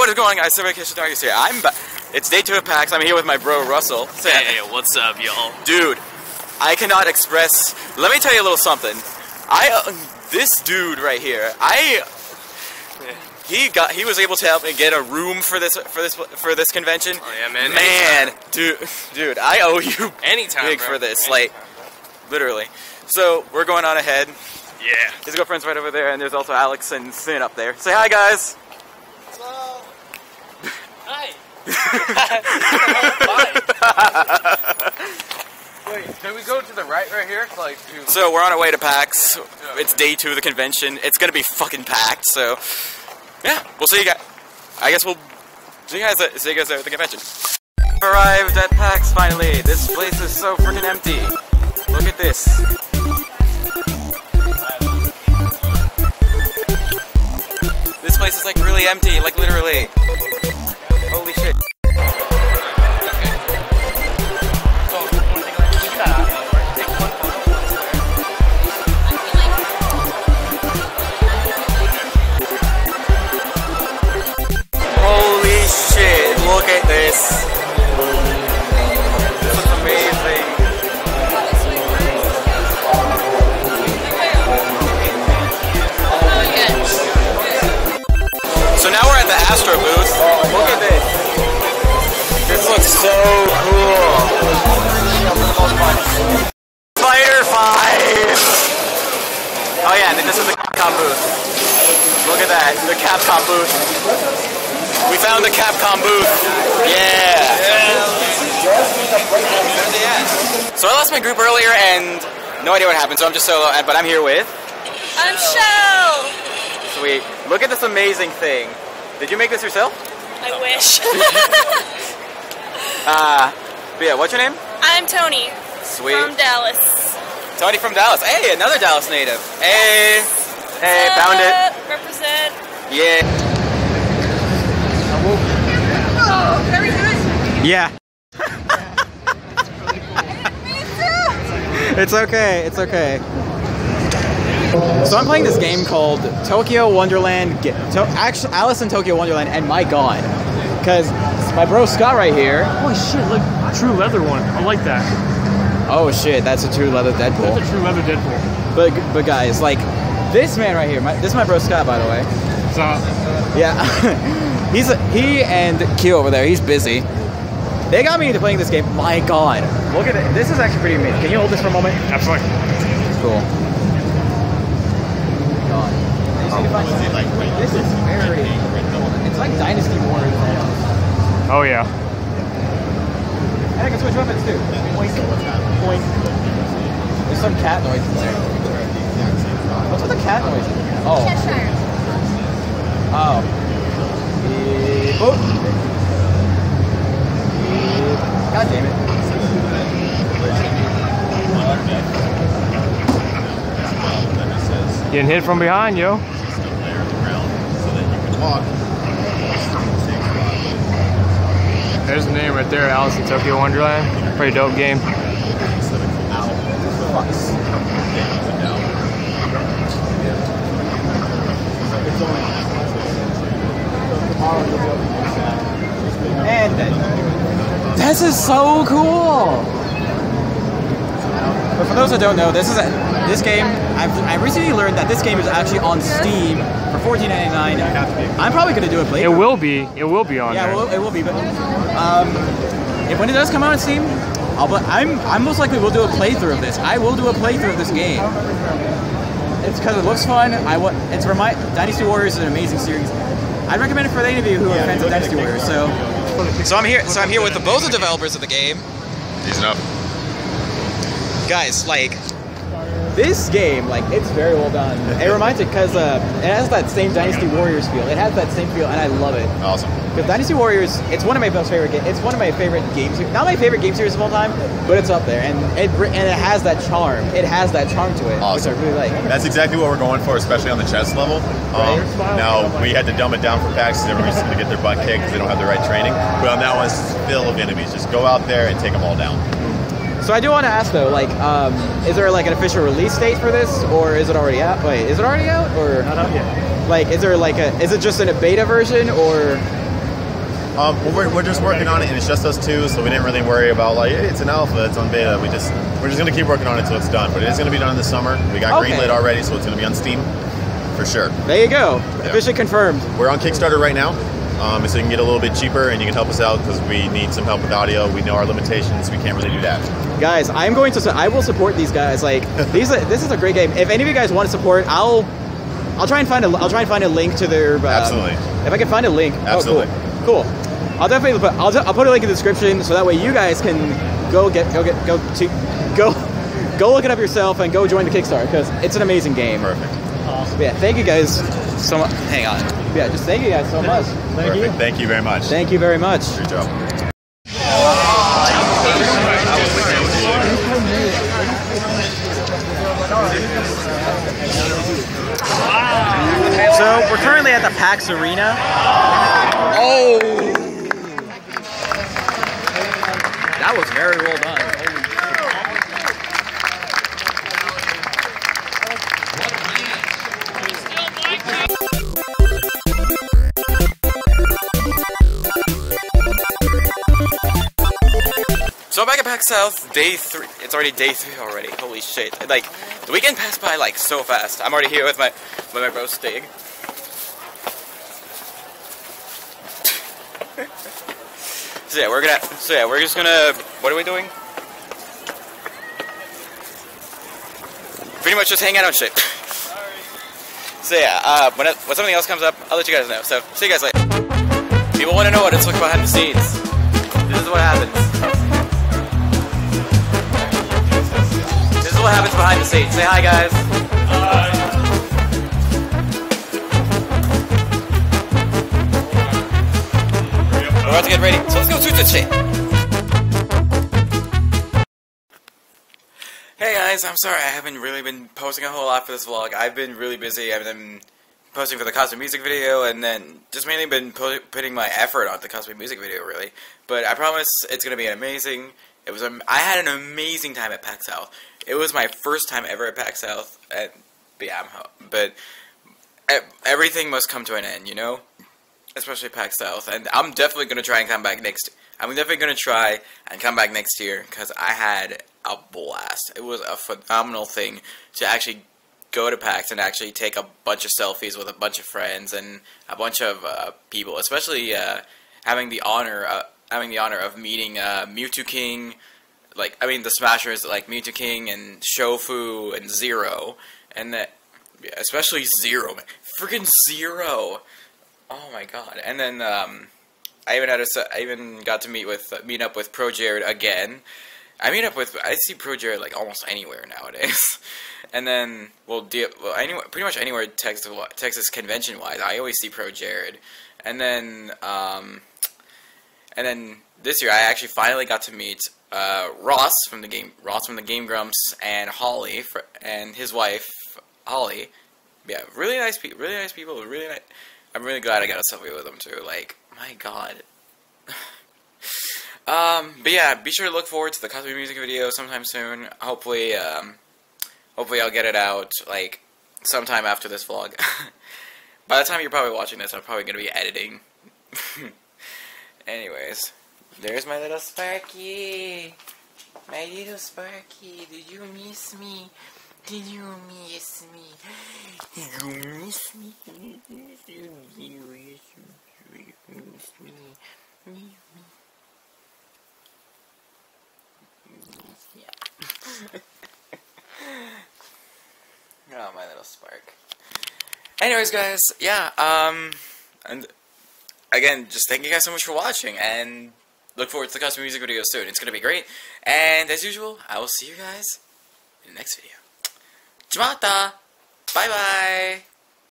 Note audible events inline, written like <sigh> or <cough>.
what is going on, guys? Civic History Targets here. I'm ba- It's day two of PAX. I'm here with my bro, Russell. <laughs> Say. Hey, what's up, y'all? Dude, I cannot express. Let me tell you a little something. I, uh, this dude right here, I, he got, he was able to help me get a room for this, for this, for this convention. Oh, yeah, man. Man, dude, dude, I owe you <laughs> Anytime, big bro. for this, Anytime. like, literally. So we're going on ahead. Yeah. His girlfriend's right over there, and there's also Alex and Sin up there. Say hi, guys. Hi. Wait, can we go to the right right here? Like, to... So we're on our way to PAX. It's day two of the convention. It's gonna be fucking packed. So yeah, we'll see you guys. I guess we'll see you guys. At, see you guys at the convention. Arrived at PAX finally. This place is so freaking empty. Look at this. This place is like really empty, like literally. So now we're at the Astro booth. Oh, look at this. This looks so cool. Spider 5! Oh yeah, and then this is the Capcom booth. Look at that, the Capcom booth. We found the Capcom booth. Yeah. So I lost my group earlier and no idea what happened, so I'm just solo, but I'm here with. I'm Shell. Sweet. Look at this amazing thing. Did you make this yourself? I wish. <laughs> Uh, but yeah, what's your name? I'm Tony Sweet. from Dallas. Tony from Dallas. Hey, another Dallas native. Hey. Hey, What's found it. Represent. Yeah. Oh, very good. Yeah. <laughs> It's okay. It's okay. So I'm playing this game called Tokyo Wonderland. To- actually, Alice in Tokyo Wonderland, and my God, because my bro Scott right here. Holy shit, look, true leather one. I like that. Oh shit, that's a true leather Deadpool. That's a true leather Deadpool. But but guys, like this man right here. My, this is my bro Scott, by the way. So, Yeah, <laughs> he's a, he and Q over there. He's busy. They got me into playing this game. My God, look at it. This is actually pretty amazing. Can you hold this for a moment? absolutely. Cool. God. This is very. It's like Dynasty Warriors. almost. Oh, yeah. And I can switch weapons too. Boink. Boink. There's some cat noise in there. What's with the cat noise? Oh. Oh. Beep, boop. Beep. God damn it. Getting hit from behind, yo. There's the name right there, Alice in Tokyo Wonderland. Pretty dope game. And this is so cool. But for those that don't know, this is a, this game. I've, I recently learned that this game is actually on Steam for $14.99. I'm probably gonna do a playthrough. It will be. It will be on Yeah, there. well, it will be. But um, if when it does come out on Steam, I'll. But I'm. I'm most likely will do a playthrough of this. I will do a playthrough of this game. It's because it looks fun. I want. It's for my Dynasty Warriors is an amazing series. I'd recommend it for any of you who are fans of Dynasty Warriors. So. So I'm here. So I'm here with the, both the developers of the game. Easing enough Guys, like. This game, like, it's very well done. It reminds me because uh, it has that same Dynasty Warriors feel. It has that same feel, and I love it. Awesome. Because Dynasty Warriors, it's one of my most favorite games. It's one of my favorite games. Not my favorite game series of all time, but it's up there, and it and it has that charm. It has that charm to it, Awesome. which I really like. That's exactly what we're going for, especially on the chess level. Um, now, we had to dumb it down for PAX because everybody's going to get their butt kicked because they don't have the right training. But on that one, it's full of enemies. Just go out there and take them all down. So I do want to ask though, like, um, is there like an official release date for this, or is it already out? Wait, is it already out, or Not out yet. like, is there like a, is it just in a beta version, or Um, well, we're, we're just working on it, and it's just us two, so we didn't really worry about like hey, it's an alpha, it's on beta. We just we're just gonna keep working on it until it's done. But it is gonna be done in the summer. We got Okay. greenlit already, so it's gonna be on Steam for sure. There you go. Officially confirmed. We're on Kickstarter right now, um, so you can get a little bit cheaper, and you can help us out because we need some help with audio. We know our limitations. We can't really do that. Guys, I'm going to. I will support these guys. Like <laughs> these. Are, this is a great game. If any of you guys want to support, I'll. I'll try and find a. I'll try and find a link to their. Um, Absolutely. If I can find a link. Absolutely. Oh, cool. Cool. I'll definitely put. I'll, I'll put a link in the description so that way you guys can go get go get go to go go look it up yourself and go join the Kickstarter because it's an amazing game. Perfect. But yeah, thank you guys so much. Hang on. Yeah, just thank you guys so much. Thank Perfect. Thank you very much. Thank you very much. Good job. So we're currently at the PAX Arena. Oh! That was very well done. Back at PAX South, day three. It's already day three already. Holy shit! Like the weekend passed by like so fast. I'm already here with my with my bro Stig. <laughs> so yeah, we're gonna. So yeah, we're just gonna. What are we doing? Pretty much just hang out and shit. <laughs> so yeah, uh, when, it, when something else comes up, I'll let you guys know. So see you guys later. People want to know what it's like behind the scenes. What happens behind the scenes. Say hi, guys. Hi. We're about to get ready. So let's go shoot the shit. Hey guys, I'm sorry I haven't really been posting a whole lot for this vlog. I've been really busy. I've been posting for the Cosplay Music video and then just mainly been pu- putting my effort on the Cosplay Music video, really. But I promise it's going to be amazing. It was I had an amazing time at PAX South. It was my first time ever at PAX South. And, but yeah, I'm ho- but everything must come to an end, you know? Especially PAX South. And I'm definitely going to try and come back next I'm definitely going to try and come back next year because I had a blast. It was a phenomenal thing to actually go to PAX and actually take a bunch of selfies with a bunch of friends and a bunch of uh, people, especially uh, having the honor uh, having the honor of meeting uh, Mew2King, like I mean the Smashers like Mew2King and Shofu and Zero, and that yeah, especially Zero, man, freaking Zero. Oh my god! And then um, I even had a, I even got to meet with uh, meet up with ProJared again. I meet up with I see ProJared like almost anywhere nowadays. <laughs> and then well, D- well anywhere, pretty much anywhere Texas Texas convention wise, I always see ProJared. And then um, and then this year I actually finally got to meet uh, Ross from the game Ross from the Game Grumps and Holly fr- and his wife Holly. Yeah, really nice people. Really nice people. Really nice. I'm really glad I got a selfie with them too. Like, my god. <laughs> um, but yeah, be sure to look forward to the cosplay music video sometime soon. Hopefully, um, hopefully I'll get it out like sometime after this vlog. <laughs> By the time you're probably watching this, I'm probably gonna be editing. <laughs> Anyways, there's my little Sparky. My little Sparky, did you miss me? Did you miss me? Did you miss me? Did you miss me? Yeah. <laughs> oh, my little spark. Anyways, guys, yeah, um, and again, just thank you guys so much for watching, and look forward to the cosplay music video soon. It's gonna be great, and as usual, I will see you guys in the next video. Jumata! Bye bye!